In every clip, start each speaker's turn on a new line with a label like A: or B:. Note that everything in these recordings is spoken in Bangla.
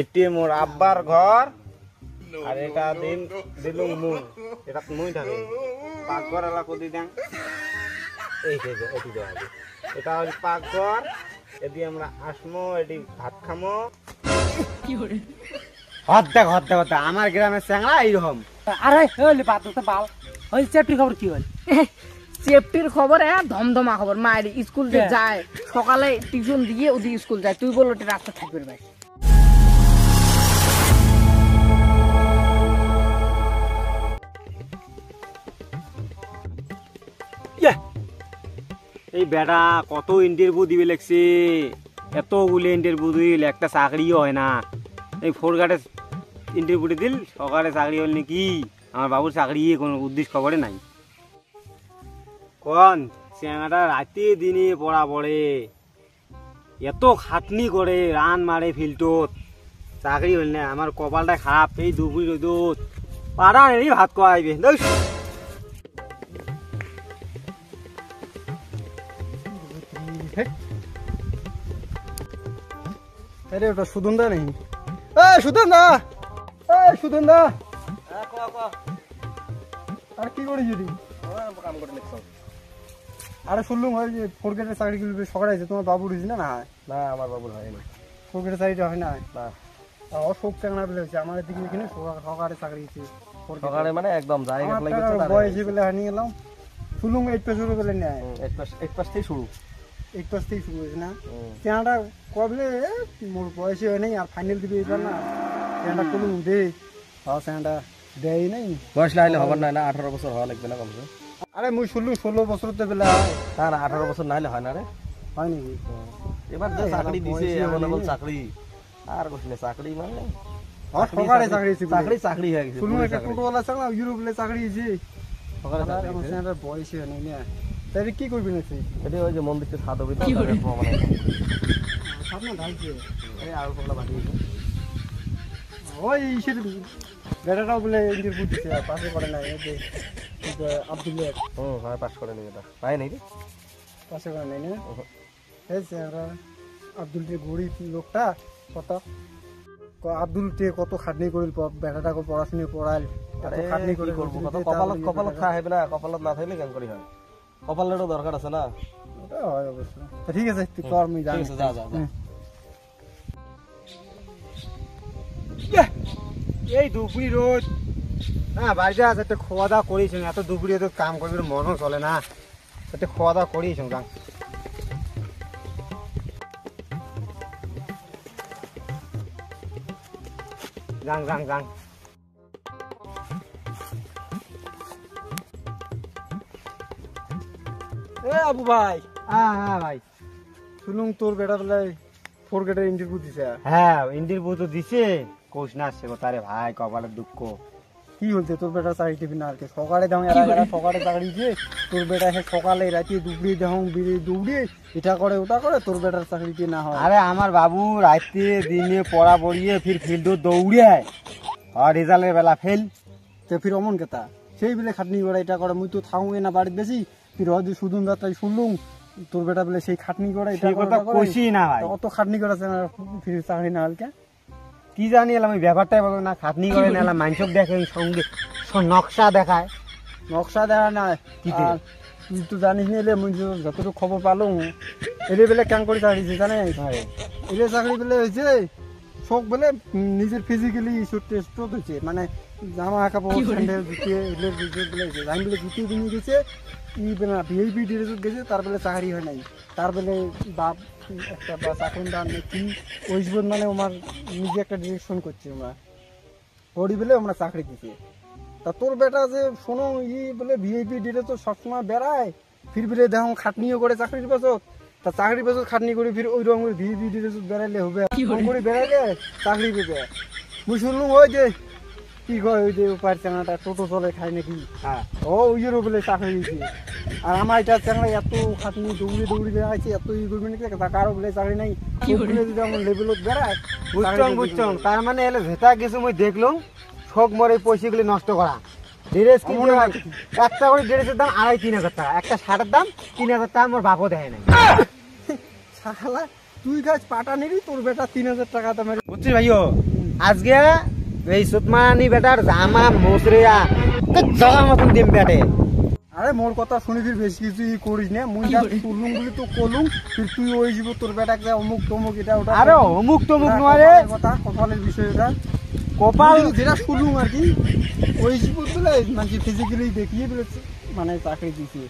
A: এটি মোর আব্বার ঘর। আর এটা দিন দিলুম মুই এটা মুই থাকে। পাকঘর এলা কদি দেন। এই এটি দেওয়া এটা হচ্ছে পাকঘর। এদি আমরা আসমো এটি ভাত খামো। হত্যা হত্যা হত্যা আমার গ্রামের চ্যাংড়া এইরকম।
B: আরে হইলে বাদ তো বাল। ওই সেফটি খবর কি হল?
C: সেফটির খবর হ্যাঁ ধমধমা খবর। মায়ের স্কুল যে
B: হ্যাঁ।
C: যায় সকালে টিউশন দিয়ে ওদিকে স্কুল যায়। তুই বলো রাস্তা থাকবে ভাই
A: এই বেটা, কত ইন্টারভিউ দিবে লাগছে এতগুলো ইন্টারভিউ দিল, একটা চাকরিও হয় না। এই ফোর গার্ডে ইন্টারভিউ দিল, সকালে চাকরি হল নাকি? আমার বাবুর চাকরি কোনো উদ্দেশ্য খবরে নাই। কন চেঙাটা রাতে দিনে পড়া পড়ে। এত খাটনি করে রান মারে ফিল্ডত। চাকরি হল না, আমার কপালটা খারাপ, এই দুপুরি রোদত। পাড়া এই ভাত খাওয়া
B: আরে ওটা সুদন দা নেই এ সুদন দা এ সুদন দা আর কি করিস যদি আরে শুনলুম ওই যে ফোর গেটের চাকরি গুলো সকালে আছে তোমার বাবু রয়েছে না না?
D: না আমার বাবুর হয়নি।
B: ফোর গেটের চাকরিটা হয় না?
D: না।
B: অশোক চাংড়া বলে হচ্ছে আমাদের দিকে এখানে সকালে চাকরি এ।
D: সকালে মানে একদম জায়গা
B: আমার বয়সে বলে হারিয়ে গেলাম। শুনলুম এইট পাস শুরু বলে নেয়।
D: এক পাশ এক পাশ থেকে শুরু।
B: থেকে শুরু হয়েছে না। চেনাটা কবলে মোর বয়সে হয় নাই আর ফাইনাল দিবে এবার না চেনাটা করলুম দে চেনাটা দেয় নাই
D: বয়স না হলে হবার নাই না আঠারো বছর হওয়া লাগবে না কমসে
B: আরে মুই শুনলুম ষোলো বছর তো বেলা হয়
D: না না আঠারো বছর না হলে হয় না রে
B: হয় নাকি
D: এবার যে
B: এই
D: চাকরি দিছে এমন
B: হয়নি।
D: চাকরি আর কইস না চাকরি মানে
B: সকালে চাকরি
D: চাকরি চাকরি হয়ে গেছে
B: একটা
D: চাকরি।
B: টোটোওয়ালা চাকরা ইউরোপলে চাকরি হয়েছে
D: সকালে চাকরি
B: বয়সে হয় না তাই কি করবি না তুই
D: এটা ওই যে মন্দিরটা তো
C: কি করে?
D: তারপর মানে
B: সামনে ঢালছে। ওই ইসের বেটাটাও বলে ইন্টারভিউ দিচ্ছে পাশে করে না এই যে আব্দুল্লাহ
D: হুম হয় পাস করে নিবে এটা। পাই নাই রে।
B: পাশে করে নাই না? এই যে আমরা আব্দুল যে গরিব লোকটা কত? ক- আব্দুল তে কত খাটনি করিল বেটাটাকে পড়াশুনি
D: আরে
B: খাটনি করে
D: করব? কত কপালত কপালত খা হবে না কপালত না থাকলে কেন করি হয়? কপালেরও দরকার আছে না?
B: ওটা হয় অবশ্য। ঠিক আছে তুই কর আমি জানি।
D: যা যা যা।
B: হুম।
A: এই দুপুরি রোদ হ্যাঁ বাড়িতে আছে একটা খাওয়া দাওয়া করিস এত দুপুরি তো কাম করবি মনও চলে না। একটা খাওয়া দাওয়া করিস গান যাং যাং যাং
B: এ আবু ভাই।
A: হ্যাঁ হ্যাঁ ভাই।
B: শুনুন তোর বেটা বেলায় ফোর গেটের ইন্টারভিউ দিছে।
A: হ্যাঁ ইন্দির বউ তো দিছে। কোষ না আসছে গো তারে ভাই কপালের দুঃখ।
B: কি হচ্ছে তোর বেটা চাকরি টিভি না আর কি? সকালে দাও এরা সকালে চাকরি দিয়ে তোর বেটা সে সকালে রাতে দুপুরে দাও বিড়ি দৌড়িয়ে এটা করে ওটা করে তোর বেটার চাকরি দিয়ে না হয়।
A: আরে আমার বাবু রাতে দিনে পড়া পড়িয়ে ফির ফিল্ড দৌড়ে আর রেজাল্টের বেলা ফেল
B: তো ফির অমন কেতা সেই বলে খাটনি করে এটা করে মুই তো থাকুন না বাড়িতে বেশি। ফির হয়তো সুদুন দাতাই শুনলুম তোর বেটা বলে সেই খাটনি করে এটা
A: কথা কইছি না ভাই।
B: অত খাটনি না, ফির চাকরি না হলকে
A: কি জানি এলাম আমি ব্যাপারটাই বলো না খাটনি করে না এলাম মাংসক দেখে সঙ্গে নকশা দেখায়।
B: নকশা দেখা না।
A: কি
B: তুই তো জানিস না এলে মুই যতটুকু খবর পালুম এলে বেলে কেন করে চাকরি দিছে জানে এলে চাকরি বেলে হয়েছে শোক বলে নিজের ফিজিক্যালি টেস্ট হয়েছে মানে জামা কাপড় স্যান্ডেল জুতি এলে বলে আমি বলে জুতি কিনে গেছে ই বেলা ভিআইপি ড্রেসত গেছে তার বেলে চাকরি হয় নাই। তার বেলে বাপ একটা বা চাকরি দান কি? ওই জীবন মানে আমার নিজে একটা ডিরেকশন করছে আমরা ওরি বেলে আমরা চাকরি দিছে। তা তোর বেটা যে শোনো ই বলে ভিআইপি ডেটে তো সবসময় বেড়ায় ফির ফিরে দেখো খাটনিও করে চাকরির বছর। তা চাকরির বছর খাটনি করে ফির ওই রকম ভিআইপি ডেটে বেড়াইলে হবে। করে? বেড়াইলে চাকরি পেবে মুই শুনলুম ওই যে কি কয় ওই যে উপার চাঙাটা টোটো চলে খায় নাকি?
A: হ্যাঁ।
B: ও ওইয়েরও বলে চাকরি দিয়েছে আর আমার এটা চাংলা এত খাটনি দৌড়ি দৌড়ি বেড়াইছে এত ই করবি নাকি? তা কারও বলে চাকরি নাই। কেউ বলে যদি আমার লেভেলত বেড়ায়
A: বুঝছং বুঝছং তার মানে এলে ভেতা কিছু মই দেখলাম শোক মরে পয়সাগুলি নষ্ট করা। ড্রেস কিনতে হয়। একটা করে ড্রেসের দাম আড়াই তিন হাজার টাকা। একটা শার্টের দাম তিন হাজার টাকা আমার বাপও দেয় নাই।
B: শালা তুই গাছ পাটা নিবি তোর বেটা তিন হাজার টাকা দামের
A: বুঝছিস ভাইও? আজকে এই সুতমানি বেটার জামা মোসরিয়া। জগা মতন দিম বেটে।
B: আরে মোর কথা শুনি তুই বেশি কিছু ই করিস না। মুই যা তুলুম বলি তো কলুম তুই তুই ওই যাব তোর বেটাক যা অমুক তমুক এটা ওটা
A: আরে অমুক তমুক নোয়ারে
B: কথা কপালের বিষয় এটা।
A: কপাল
B: যেটা শুনুম আর কি ওই জীব বলে মানে ফিজিক্যালি দেখিয়ে বলে মানে চাকরি দিছে।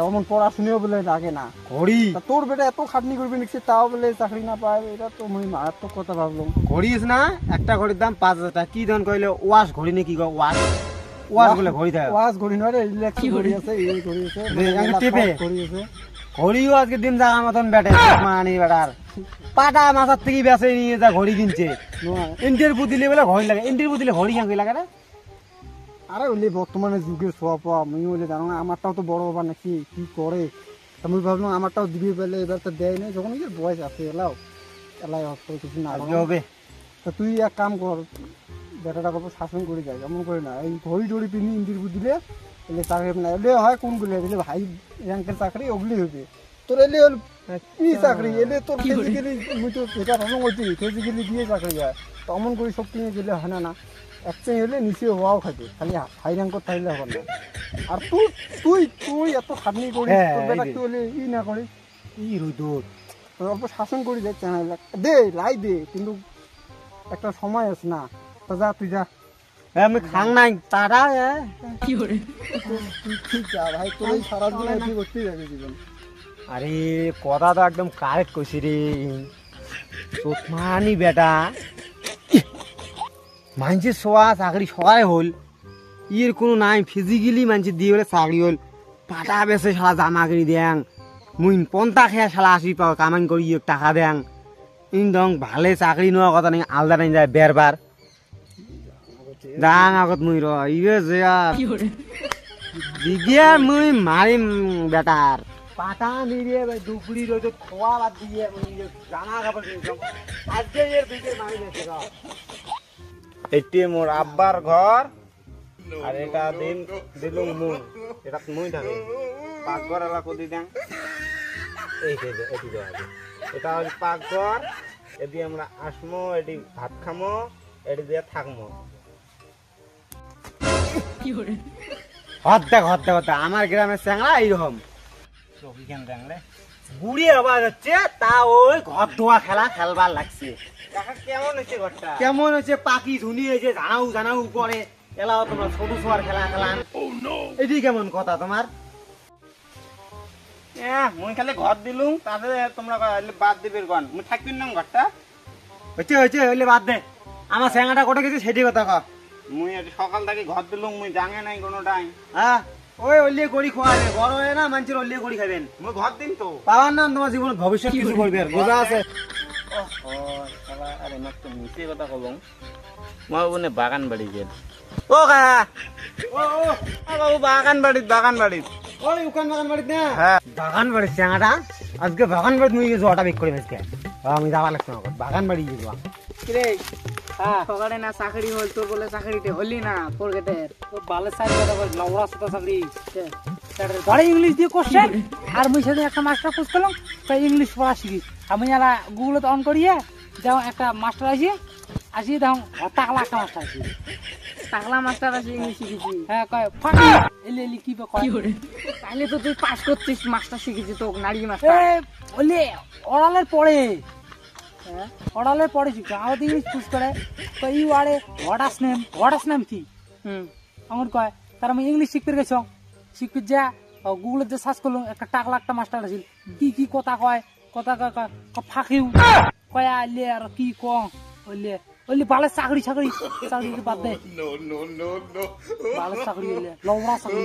B: তা অমন পড়াশুনেও বলে লাগে না।
A: ঘড়ি?
B: তোর বেটা এত খাটনি করবি নিচ্ছে তাও বলে চাকরি না পায়। এটা তো মুই মারাত্মক কথা ভাবলাম।
A: ঘড়িস না? একটা ঘড়ির দাম পাঁচ হাজার টাকা। কি দাম কইলে? ওয়াশ ঘড়ি নাকি গো? ওয়াশ। ওয়াশ বলে ঘড়ি থাকে
B: ওয়াজ ঘড়ি নয় রে ইলেকট্রিক ঘড়ি? আছে এই ঘড়ি আছে
A: টিপে।
B: ঘড়ি আছে।
A: ঘড়িও আজকে দিন জাগা মতন বেটে। মানি বেটার। পাটা মাথার থেকে বেসে নিয়ে যা ঘড়ি কিনছে। ইন্টারভিউ দিলে বলে ঘড়ি লাগে। ইন্টারভিউ দিলে ঘড়ি কেন লাগে রে?
B: আরে ওলি বর্তমানে যুগের সোয়াপ আমি বলে জানো না আমারটাও তো বড় বাবা নাকি কি করে? আমি ভাবলাম আমারটাও দিবি পেলে এবার তো দেয় নাই যখন বয়স আছে এলাও এলাই অত কিছু না
A: হবে।
B: তা তুই এক কাম কর বেটাটা কত শাসন করে যায় এমন করে না এই ঘড়ি টড়ি পিনি ইন্টারভিউ দিলে এলে চাকরি না এলে হয় কোনগুলো এলে ভাই র্যাঙ্কের চাকরি ওগুলি হবে তোর এলে হল কি চাকরি এলে তোর ফিজিক্যালি মুই তো এটা করছি ফিজিক্যালি দিয়ে চাকরি হয় তো অমন করে সব কিনে গেলে হয় না না। একচেঞ্জ হলে নিচে হওয়াও খাবে খালি হাই র্যাঙ্কত থাকলে হবে না আর তুই তুই তুই এত খাটনি করিস
A: হ্যাঁ,
B: তোর বেটা তুই হলে ই না করিস
A: ই রুদুর
B: তোর অল্প শাসন করি দেখ চ্যানেল দে লাই দে কিন্তু একটা সময় আছে না। তা যা তুই যা।
A: আমি খাং নাই। তারা
B: তুই ঠিক যা ভাই তোর এই সারাদিন এটি করতেই যাবে জীবন
A: আরে কথা তো একদম কারেক্ট কইছি রে সোতমানি বেটা। মানছে সোয়া চাকরি সবাই হল। ইয়ের কোনো নাই ফিজিক্যালি মানছে দিয়ে বলে চাকরি হল। পাটা বেছে শালা জামা কিনি দেং মুই পন্তা খেয়া শালা আসি পাও কামাই করি ইয়ে টাকা দেং ইন দং ভালে চাকরি নেওয়া কথা নেই আলাদা নাই যায় বেরবার। দাং আগত মুই র ইয়ে যে আর। দিগে মুই মারিম বেটার। পাতা নিয়ে ভাই দুপুরি রোজ খোয়া বাদ দিয়ে জামা কাপড় আজকে এর দিকে মারি
D: এটি মোর আব্বার ঘর। আর এটা দিন দিলুম মুই এটা মুই থাকে। পাকঘর এলা কদি দেন। এই যে যে, এটি দেওয়া এটা হল পাকঘর। এদি আমরা আসমো এটি ভাত খামো এটি দিয়ে থাকমো।
A: হত দেখ দেখ। আমার গ্রামের চ্যাংড়া এইরকম।
D: চকি কেন দেন রে
A: বুড়ি আবার হচ্ছে তা ওই ঘর ধোয়া খেলা খেলবার লাগছে।
D: কেমন হচ্ছে ঘরটা।
A: কেমন হচ্ছে? পাখি ধুনি হয়েছে জানাও জানাও করে। এলাও তোমরা ছোট ছোয়ার খেলা খেলান। এটি কেমন কথা তোমার?
D: এহ, মুই খালি ঘর দিলুম তাতে তোমরা বাদ দিবে গন মুই থাকবিন না ঘরটা?
A: হচ্ছে হচ্ছে হইলে বাদ দে। আমার চ্যাংড়াটা কোটে গেছে সেটি কথা কর
D: মুই সকাল থেকে ঘর দিলুম মুই জাঙে নাই কোনোটাই
A: হ্যাঁ ওই অল্লিয়ে করি খোয়াবে বড় হয়ে না মানুষের অল্লিয়ে করি খাবেন
D: মুই ঘর দিন তো।
A: পাওয়ার নাম তোমার জীবন ভবিষ্যৎ কিছু করবে আর বোঝা আছে
D: আরে মাত্র মিছে কথা কলম মই বোনে বাগান বাড়ি গেল ও কা
A: ও ও
D: ও বাবু বাগান বাড়িত বাগান বাড়িত
A: ওই উকান বাগান বাড়িত না?
D: হ্যাঁ
A: বাগান বাড়ির চ্যাংড়াটা আজকে বাগান বাড়িতে নিয়ে গেছো অটা বিক করে আজকে। আমি যাওয়া লাগছে না বাগান বাড়ি গেছো
C: রে সকালে না চাকরি হল তোর বলে চাকরিতে হলি না
E: বালের সাইড কথা বল লওড়া সাথে চাকরি। ইংলিশ দিয়ে কোশ্চেন আর মুই সেদিন একটা মাস্টার খুঁজছিলাম তো ইংলিশ পড়া শিখি। আমি গুগলত অন করিয়ে যাও একটা মাস্টার আসি আসি দেখো টাকলা একটা মাস্টার আসি।
C: টাকলা মাস্টার আছে ইংলিশ শিখেছি।
E: হ্যাঁ কয় ফাঁকি। এলি এলি কি কয়?
C: তাহলে তো তুই পাস করছিস মাস্টার শিখেছি তো নারী মাস্টার
E: বললে ওরালের পরে। শিখছে আমাদের ইংলিশ খুঁজ করে তো ইউ আরে হোয়াটাস নেম হোয়াটাস নেম কি
C: হুম
E: আমার কয় তার আমি ইংলিশ শিখতে গেছ শিখতে যা গুগলে যে সার্চ করলাম একটা টাকলা একটা মাস্টার আছিল কি কি কথা কয় কথা কয় কয় ক- ফাঁকিও কয় আলে আর কি ক ওইলে ওইলে ভালো চাকরি চাকরি চাকরি বাদ দে ভালো চাকরি হইলে লওড়া চাকরি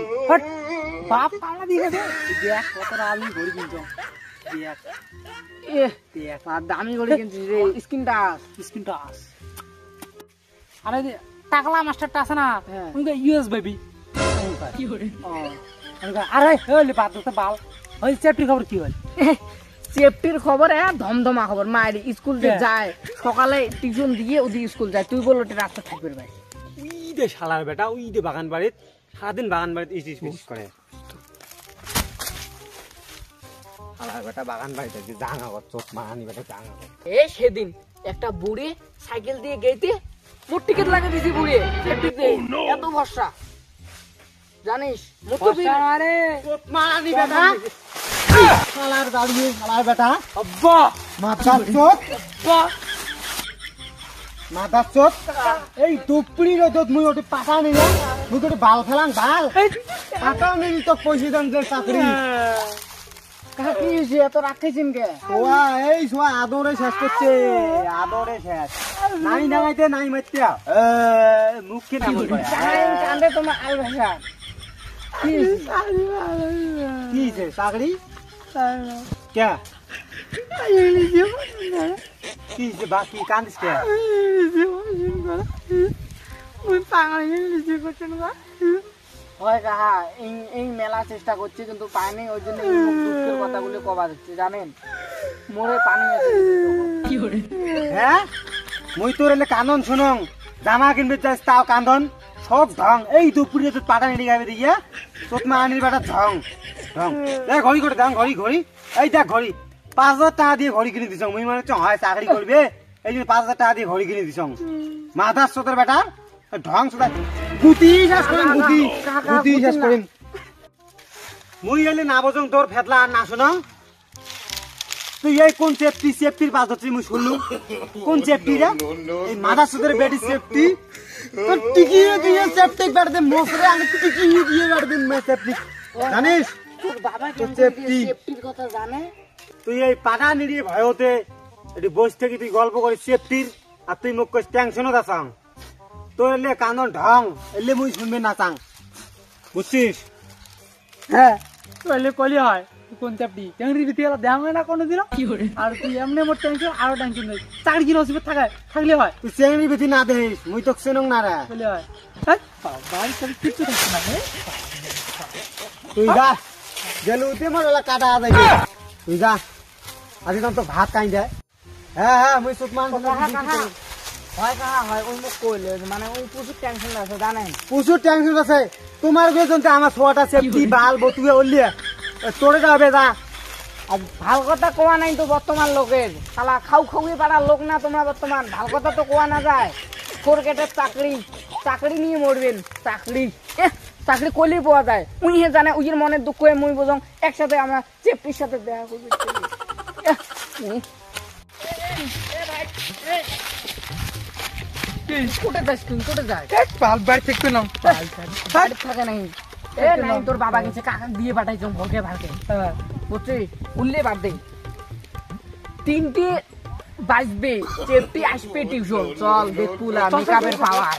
E: বাপ পালা দিয়ে দেখ কতটা আমি ঘড়ি কিনছ
C: দামি করে কিনছিস রে। স্কিন টাচ
E: স্ক্রিন টাচ আরে টাকলা মাস্টারটা আছে না। ইউএস বেবি কি করে? আরে হইলে বাদ দিতে বাল। ওই চ্যাপ্টি খবর কি হল
C: সেফটির খবর হ্যাঁ ধমধমা খবর। মায়ের স্কুল যে
E: হ্যাঁ।
C: যায় সকালে টিউশন দিয়ে ওদিকে স্কুল যায়। তুই বলল রাস্তা থাকবে ভাই।
A: উই দে শালার বেটা উই দে বাগান বাড়িত সারাদিন বাগান বাড়িত ইস করে। আর বেটা বাগান বাড়িতে যে জাঙা কর চোট মারানি বেটা জাঙা কর
C: এই সেদিন একটা বুড়ি সাইকেল দিয়ে গেইতে মোট টিকিট লাগিয়ে দিছি বুড়ি এত ভরসা। জানিস
A: মারানি বেটা শালার দাঁড়িয়ে শালার বেটা।
E: আব্বা!
A: চোট এই দুপুরি রোদত মুই ওটি পাতা নিলাম মুই ওটি বাল ফেলাম বাল। পাতা নিলি তো পয়সা দাম যে চাকরি।
C: কাকা কি হয়েছে এত কে
A: ওয়া এই সোয়া আদরে শেষ করছে আদরে শেষ নাই নামাইতে নাই মারতে মুখে নাম করে
C: কান্দে তোমার আল ভাষা কি
A: কি হইছে চাকরি কে কি হইছে বাকি কান্দিস কে
C: হয় কাহা এই এই মেলা চেষ্টা করছি কিন্তু ওই জন্য দুঃখের কথাগুলো কবা দিচ্ছে জানেন? মোরে পানি আছে।
A: হ্যাঁ? মুই তোর এলে কান্দন শুনং জামা কিনবে চাইছ তাও কান্দন সব ঢং। এই দুপুরে তোর পাটা নিয়ে গাবে দিয়ে তোর মা আনির বেটা ঢং ঢং। দেখ ঘড়ি করে দাম ঘড়ি ঘড়ি। এই দেখ ঘড়ি। পাঁচ হাজার টাকা দিয়ে ঘড়ি কিনে দিছ। মুই মানে হচ্ছে হয় চাকরি করবে। এই জন্য পাঁচ হাজার টাকা দিয়ে ঘড়ি কিনে দিছ। মাথার সোতের বেটা ঢং সোতা গুতি শেষ করিম গুতি গুতি শেষ করিম মুই এলে না বজং তোর ফেতলা আর না? শুনং তুই এই কোন সেফটি সেফটির পাঁচ হচ্ছে মুই শুনলু। কোন সেফটি রে এই মাথা সুদের বেটি সেফটি তোর টিকি দিয়ে সেফটি বেড় দে মোসরে আমি টিকি দিয়ে বেড় দিন মে সেফটি জানিস?
C: তোর বাবা
A: তোর
C: কিন্তু সেফটির কথা জানে?
A: তুই এই পাটা নিড়িয়ে ভয়তে এটি বস থেকে তুই গল্প করিস সেফটির আর তুই মোক কইস টেনশনও দাসাং তোর এলে কান্দন ঢং এলে মুই শুনবে না চাং বুঝছিস
E: হ্যাঁ কইলে কলি হয় তুই কোন চাপটি চাকরি বিতি গেল হয় না কোনোদিনও আর তুই এমনি মোট টেনশন আরও টেনশন নেই। চাকরি কি নসিবে থাকে থাকলে হয়।
A: তুই চেংড়ি বেশি না দেখিস মুই তো চেনং না রে
E: কইলে হয়। হ্যাঁ বাড়ি সব কিচ্ছু থাকছে না রে
A: তুই যা গেলু উঠে মোর ওলা কাটা যাইবে তুই যা আজি তো ভাত কাই দে হ্যাঁ হ্যাঁ মুই সুতমান
C: হয় কাহা হয় ওই মুখ কইলে মানে ওই প্রচুর টেনশন আছে জানেন
A: প্রচুর টেনশন আছে। তোমার বেতন আমার ছোয়াটা সেফটি বাল বতুয়ে উল্লিয়ে তোরে যাবে যা
C: আর ভালো কথা কোয়া নাই তো বর্তমান লোকের শালা খাও খাউয়ে পাড়ার লোক না তোমরা বর্তমান ভালো কথা তো কোয়া না যায় ফোরগেটের চাকরি চাকরি নিয়ে মরবেন চাকরি চাকরি করলেই পাওয়া যায়। উনি হে জানে উইয়ের মনের দুঃখ হয়ে মুই বোঝং একসাথে আমরা চেপটির সাথে দেখা করবি কোটে যাস তুই কোটে যাস
E: পাল বাড়ি ঠিক পেলাম
C: বাড়ি থাকে নাই। এ নাই তোর বাবা গেছে কাকা দিয়ে পাঠাইছ ভোগে ভাগে বুঝছি? উল্লে বাদ দে। তিনটে বাজবে চেপটি আসবে টিউশন। চল দেখপুলা মেকআপের পাওয়ার